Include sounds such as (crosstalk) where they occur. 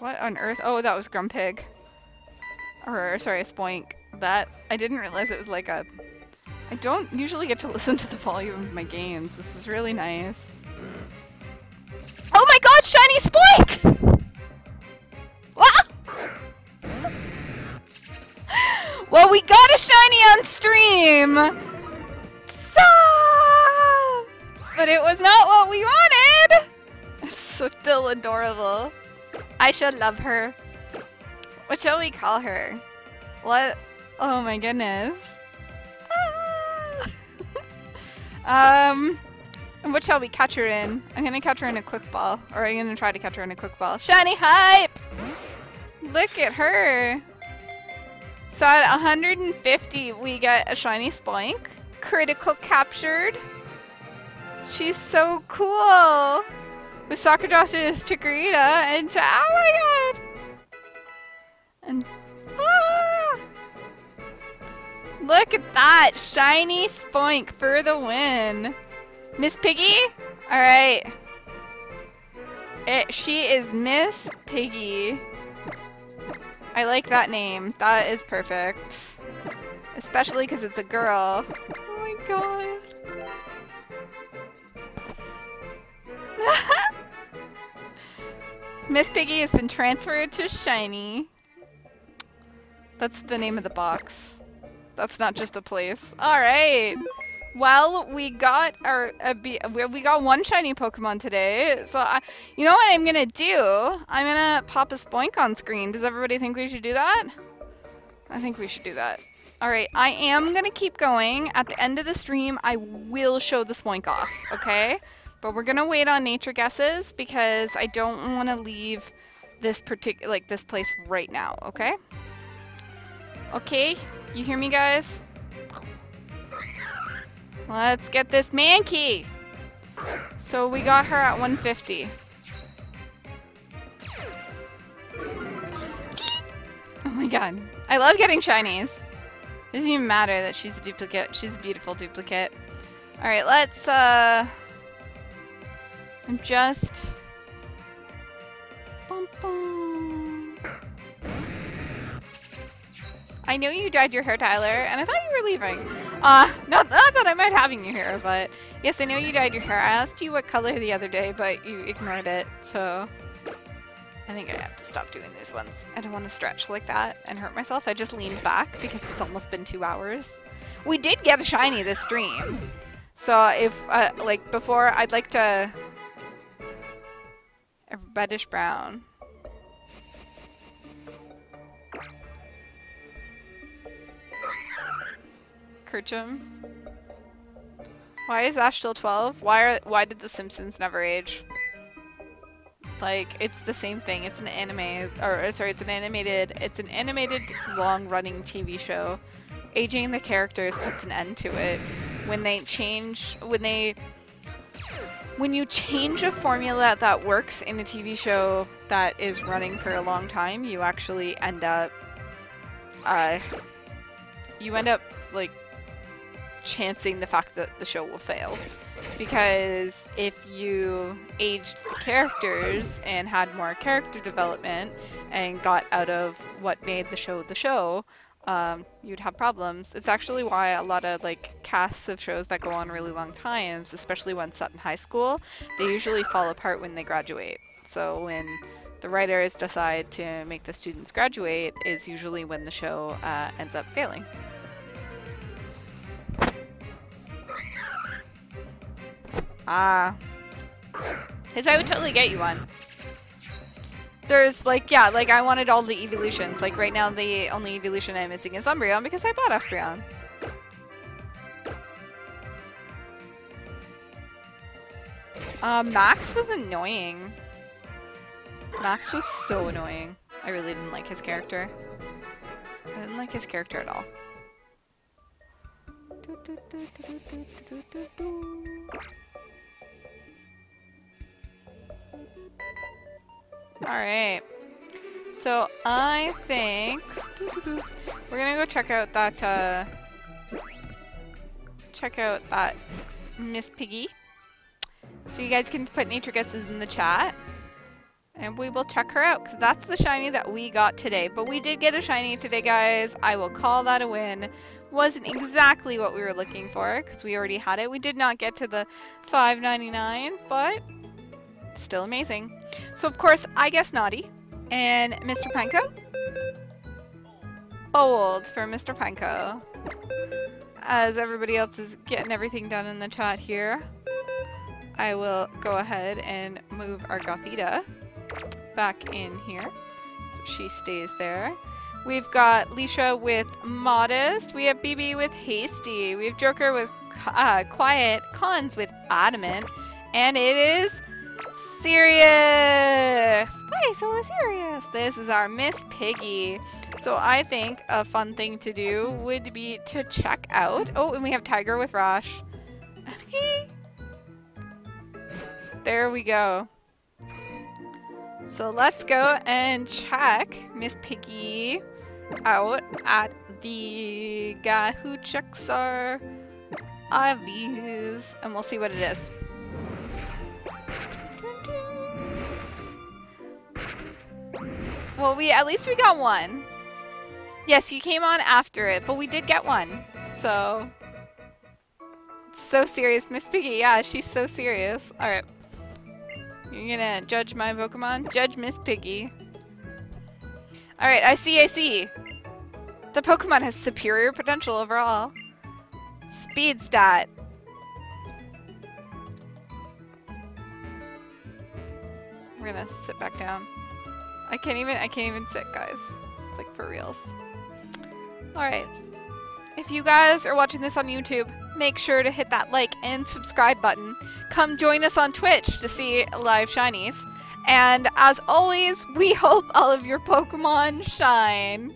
What on earth? Oh, that was Grumpig. Or, sorry, a Spoink. That, I didn't realize it was like a... I don't usually get to listen to the volume of my games. This is really nice. Oh my god, shiny Spoink! What? (laughs) well, we got a shiny on stream! But it was not what we wanted! It's still adorable. I should love her. What shall we call her? What? Oh my goodness. Ah. (laughs) um, what shall we catch her in? I'm gonna catch her in a quick ball. Or I'm gonna try to catch her in a quick ball. Shiny hype! Look at her. So at 150, we get a shiny Spoink. Critical captured. She's so cool. With Soccer Josh's Chikorita and oh my god! And ah! Look at that! Shiny Spoink for the win. Miss Piggy? Alright. She is Miss Piggy. I like that name. That is perfect. Especially because it's a girl. Oh my god. (laughs) Miss Piggy has been transferred to Shiny. That's the name of the box. That's not just a place. Alright. Well, we got our we got one shiny Pokemon today. So, I, you know what I'm gonna do? I'm gonna pop a Spoink on screen. Does everybody think we should do that? I think we should do that. All right, I am gonna keep going. At the end of the stream, I will show the Spoink off. Okay, but we're gonna wait on nature guesses because I don't want to leave this particular like this place right now. Okay. Okay, you hear me, guys? Let's get this Mankey! So we got her at 150. (laughs) Oh my god. I love getting shinies. It doesn't even matter that she's a duplicate. She's a beautiful duplicate. Alright, let's, uh... I'm just... Bum, bum. I know you dyed your hair, Tyler, and I thought you were leaving. Uh, not, not that I mind having you here, but yes, I know you dyed your hair. I asked you what color the other day, but you ignored it, so I think I have to stop doing these ones. I don't want to stretch like that and hurt myself. I just leaned back because it's almost been two hours. We did get a shiny this stream. So if, uh, like, before, I'd like to... A reddish brown. Ketchum. Why is Ash still 12? Why are why did the Simpsons never age? Like it's the same thing. It's an anime or uh, sorry, it's an animated it's an animated long-running TV show. Aging the characters puts an end to it. When they change when they when you change a formula that works in a TV show that is running for a long time, you actually end up uh you end up like chancing the fact that the show will fail. Because if you aged the characters and had more character development and got out of what made the show the show, um, you'd have problems. It's actually why a lot of like casts of shows that go on really long times, especially when set in high school, they usually fall apart when they graduate. So when the writers decide to make the students graduate is usually when the show uh, ends up failing. Ah. Because I would totally get you one. There's like, yeah, like I wanted all the evolutions. Like right now the only evolution I'm missing is Umbreon because I bought Espeon. Uh, Max was annoying. Max was so annoying. I really didn't like his character. I didn't like his character at all. Alright. So I think we're gonna go check out that uh check out that Miss Piggy. So you guys can put nature guesses in the chat. And we will check her out, because that's the shiny that we got today. But we did get a shiny today, guys. I will call that a win. Wasn't exactly what we were looking for, because we already had it. We did not get to the 5.99, but still amazing. So, of course, I guess Naughty. And Mr. Panko? Old for Mr. Panko. As everybody else is getting everything done in the chat here, I will go ahead and move our Gothita back in here. So she stays there. We've got Leisha with Modest. We have BB with Hasty. We have Joker with uh, Quiet. Cons with Adamant. And it is serious. Why so serious? This is our Miss Piggy. So I think a fun thing to do would be to check out. Oh, and we have Tiger with Rash. there we go. So let's go and check Miss Piggy out at the guy who checks our IVs and we'll see what it is. Well, we at least we got one. Yes, you came on after it, but we did get one. So so serious, Miss Piggy. Yeah, she's so serious. All right. You're gonna judge my Pokemon? Judge Miss Piggy. Alright, I see, I see. The Pokemon has superior potential overall. Speed stat. We're gonna sit back down. I can't even, I can't even sit, guys. It's like for reals. Alright. If you guys are watching this on YouTube, make sure to hit that like and subscribe button. Come join us on Twitch to see live shinies. And as always, we (laughs) hope all of your Pokemon shine.